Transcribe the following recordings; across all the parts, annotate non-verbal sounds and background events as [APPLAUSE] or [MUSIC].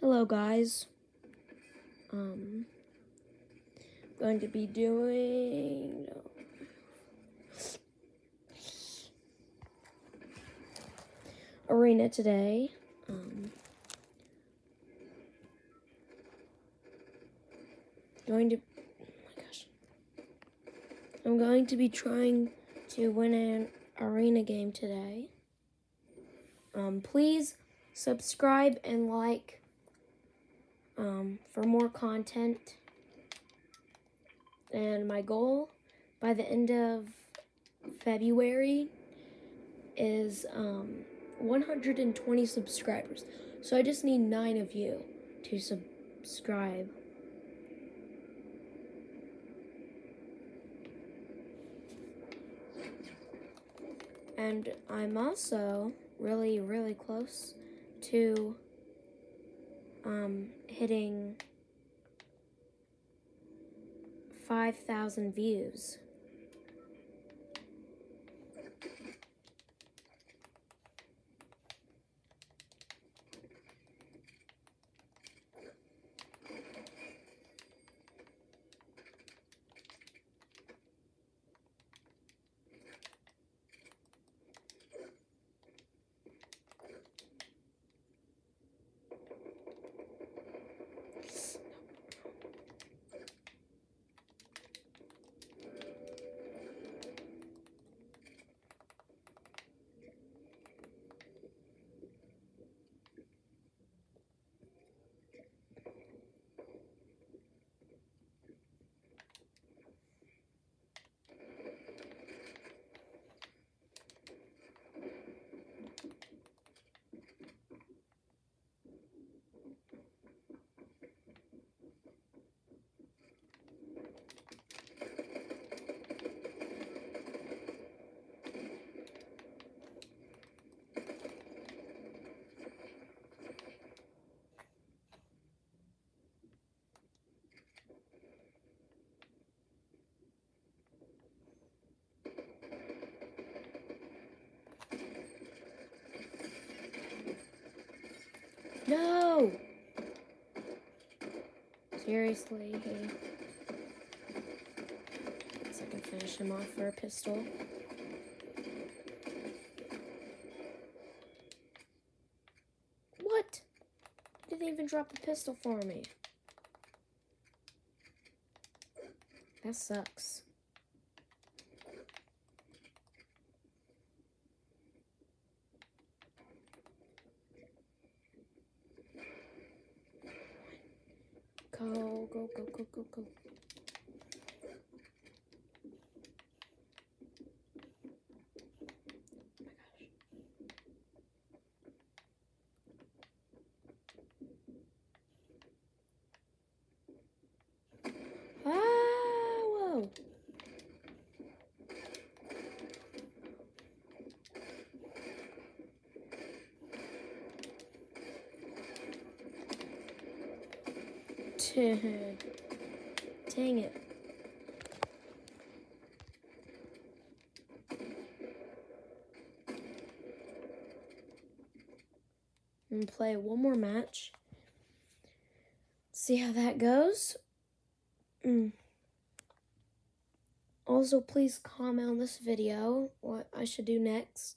Hello, guys. Um, going to be doing no. arena today. Um, going to, oh my gosh, I'm going to be trying to win an arena game today. Um, please subscribe and like um, for more content. And my goal by the end of February is um, 120 subscribers. So I just need nine of you to subscribe. And I'm also really, really close to um, hitting 5,000 views. Seriously, hey. Guess I can finish him off for a pistol. What? He Didn't even drop the pistol for me. That sucks. Go, go, go, go, go, go. Ah, whoa. Dang it. And play one more match. See how that goes. Mm. Also, please comment on this video what I should do next.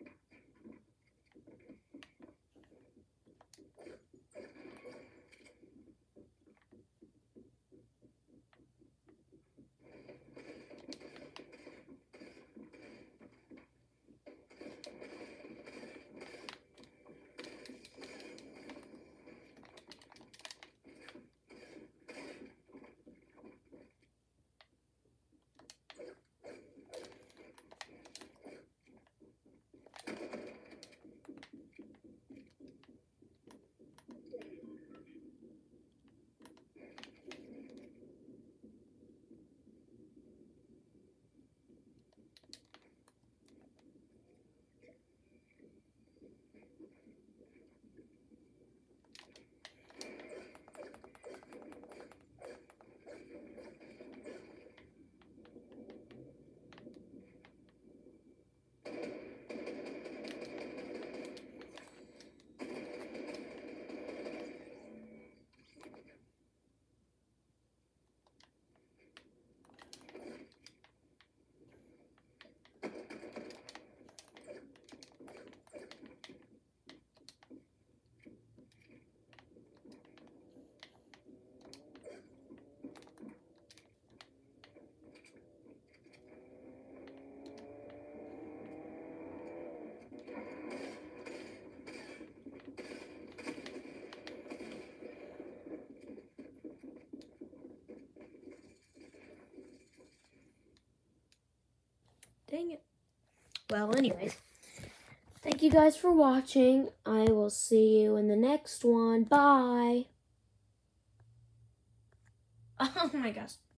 Dang it. Well, anyways, thank you guys for watching. I will see you in the next one. Bye. [LAUGHS] Oh my gosh.